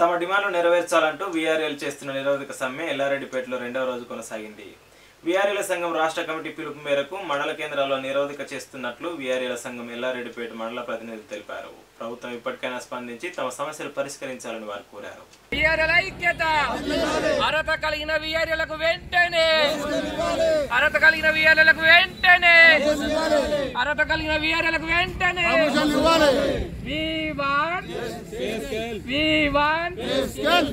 తమ డిమాండ్లు నెరవేర్చాలంటూ వీఆర్ఎల్ చేస్తున్న నిరోధక సమ్మె ఎల్లారెడ్డిపేటలో రెండవ రోజు కొనసాగింది. వీఆర్ఎల్ సంఘం రాష్ట్ర కమిటీ పిలుపు మేరకు మండల కేంద్రాల్లో నిరోధక చేస్తున్నట్లు వీఆర్ఎల్ సంఘం ఎల్లారెడ్డిపేట మండల ప్రతినిధులు తెలిపారు. ప్రభుత్వం ఇప్పటికైనా స్పందించి తమ సమస్యలు పరిష్కరించాలని వారు కోరారు. విఆర్ఎల్ ఐక్యత అర్హత కలిగిన విఆర్ఎలకు వెంటనే అర్హత కలిగిన విఆర్ఎలకు వెంటనే అర్హత కలిగిన విఆర్ఎలకు వెంటనే. We want we want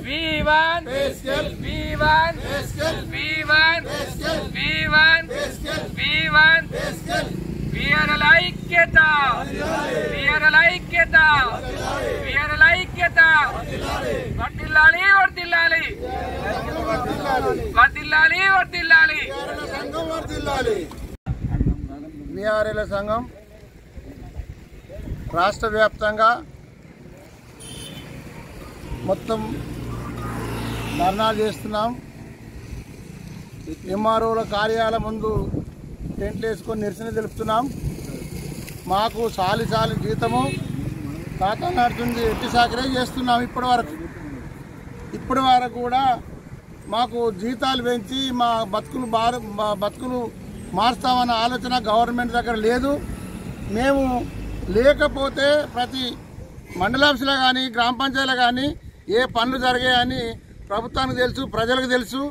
we want we want we want we want we want VRL ఐక్యత విఆర్ఎల్ ఐక్యత విఆర్ఎల్ ఐక్యత వర్దిల్లాలి వర్దిల్లాలి వర్దిల్లాలి వర్దిల్లాలి విఆర్ఎల సంఘం రాష్ట్ర వ్యాప్తంగా మొత్తం ధర్నాలు చేస్తున్నాం. ఎంఆర్ఓల కార్యాలయం ముందు టెంట్లు వేసుకొని నిరసన తెలుపుతున్నాం. మాకు సాలి సాలి జీతము. ఖాతా నడుతుంది ఎట్టి సాకరే చేస్తున్నాం ఇప్పటి వరకు. ఇప్పటి వరకు కూడా మాకు జీతాలు పెంచి మా బతుకులు బారు మా బతుకులు మారుస్తామన్న ఆలోచన గవర్నమెంట్ దగ్గర లేదు. మేము లేకపోతే ప్రతి మండలాఫీసులో కానీ గ్రామ పంచాయతీలో కానీ ఏ పనులు జరిగాయని ప్రభుత్వానికి తెలుసు ప్రజలకు తెలుసు.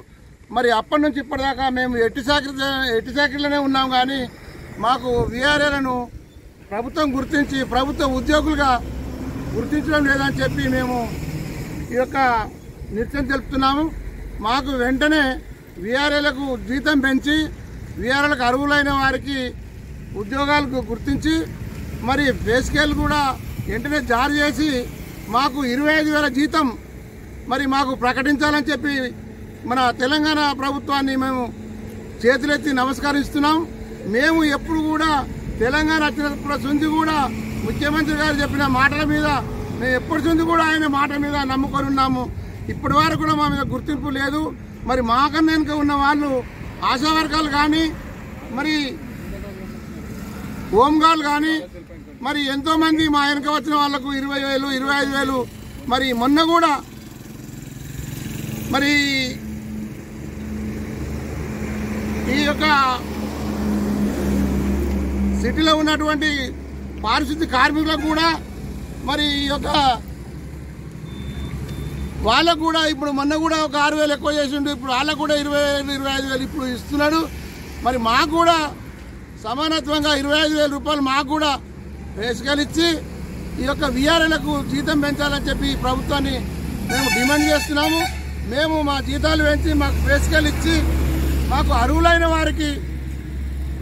మరి అప్పటి నుంచి ఇప్పటిదాకా మేము ఎట్టి చాకరి ఎట్టి చాకరీలోనే ఉన్నాం కానీ మాకు విఆర్ఏలను ప్రభుత్వం గుర్తించి ప్రభుత్వ ఉద్యోగులుగా గుర్తించడం లేదని చెప్పి మేము ఈ యొక్క నిత్యం తెలుపుతున్నాము. మాకు వెంటనే విఆర్ఏలకు జీతం పెంచి విఆర్ఏలకు అర్హులైన వారికి ఉద్యోగాలకు గుర్తించి మరి పే స్కేల్ కూడా వెంటనే జారీ చేసి మాకు ఇరవై ఐదు వేల జీతం మరి మాకు ప్రకటించాలని చెప్పి మన తెలంగాణ ప్రభుత్వాన్ని మేము చేతులెత్తి నమస్కరిస్తున్నాం. మేము ఎప్పుడు కూడా తెలంగాణ వచ్చినప్పుడు నుంచి కూడా ముఖ్యమంత్రి గారు చెప్పిన మాటల మీద మేము ఎప్పటి నుంచి కూడా ఆయన మాట మీద నమ్ముకొని ఉన్నాము. ఇప్పటి వరకు కూడా మా మీద గుర్తింపు లేదు. మరి మాకన్నా వెనుక ఉన్న వాళ్ళు ఆశా వర్గాలు కానీ మరి హోంగార్డులు కానీ మరి ఎంతోమంది మా వెనక వచ్చిన వాళ్ళకు ఇరవై వేలు ఇరవై ఐదు వేలు మరి మొన్న కూడా మరి ఈ యొక్క సిటీలో ఉన్నటువంటి పారిశుద్ధ్య కార్మికులకు కూడా మరి ఈ యొక్క వాళ్ళకు కూడా ఇప్పుడు మొన్న కూడా ఒక ఆరు వేలు ఎక్కువ చేసిండు ఇప్పుడు వాళ్ళకు కూడా ఇరవై వేలు ఇరవై ఐదు వేలు ఇప్పుడు ఇస్తున్నాడు. మరి మాకు కూడా సమానత్వంగా ఇరవై ఐదు వేల రూపాయలు మాకు కూడా వేసుకలిచ్చి ఈ యొక్క విఆర్ఏలకు జీతం పెంచాలని చెప్పి ప్రభుత్వాన్ని మేము డిమాండ్ చేస్తున్నాము. మేము మా జీతాలు పెంచి మాకు వేసుకెళ్ళిచ్చి మాకు అర్హులైన వారికి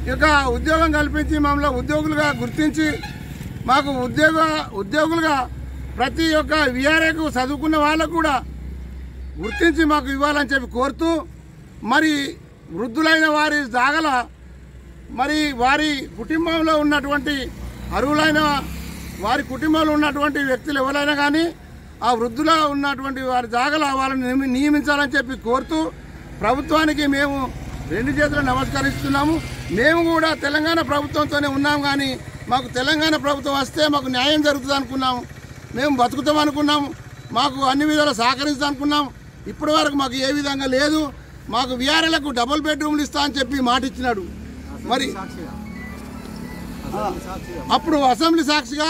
యొక్క ఉద్యోగం కల్పించి మమ్మల్ని ఉద్యోగులుగా గుర్తించి మాకు ఉద్యోగ ఉద్యోగులుగా ప్రతి ఒక్క విఆర్ఏకు చదువుకున్న వాళ్ళకు కూడా గుర్తించి మాకు ఇవ్వాలని చెప్పి కోరుతూ మరి వృద్ధులైన వారి జాగల మరి వారి కుటుంబంలో ఉన్నటువంటి అర్హులైన వారి కుటుంబంలో ఉన్నటువంటి వ్యక్తులు ఎవరైనా కానీ ఆ వృద్ధులో ఉన్నటువంటి వారి జాగల వాళ్ళని నియమి- నియమించాలని చెప్పి కోరుతూ ప్రభుత్వానికి మేము రెండు చేతులు నమస్కరిస్తున్నాము. మేము కూడా తెలంగాణ ప్రభుత్వంతోనే ఉన్నాం కానీ మాకు తెలంగాణ ప్రభుత్వం వస్తే మాకు న్యాయం జరుగుతుంది అనుకున్నాము మేము బతుకుతాం అనుకున్నాము మాకు అన్ని విధాలు సహకరిస్తాం అనుకున్నాం. ఇప్పటి వరకు మాకు ఏ విధంగా లేదు. మాకు విఆర్ఎలకు డబుల్ బెడ్రూమ్లు ఇస్తా అని చెప్పి మాట ఇచ్చినాడు మరి అప్పుడు అసెంబ్లీ సాక్షిగా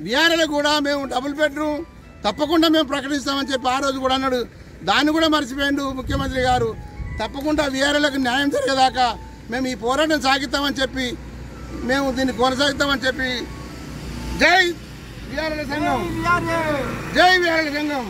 విఆర్ఎల్ కూడా మేము డబుల్ బెడ్రూమ్ తప్పకుండా మేము ప్రకటిస్తామని చెప్పి ఆ రోజు కూడా అన్నాడు. దాన్ని కూడా మర్చిపోయిండు ముఖ్యమంత్రి గారు. తప్పకుండా విఆర్ఎల్కి న్యాయం జరిగేదాకా మేము ఈ పోరాటం సాగిస్తామని చెప్పి మేము దీన్ని కొనసాగిస్తామని చెప్పి జై విఆర్ఎల్ సంఘం. జై విఆర్ఎల్. సంఘం.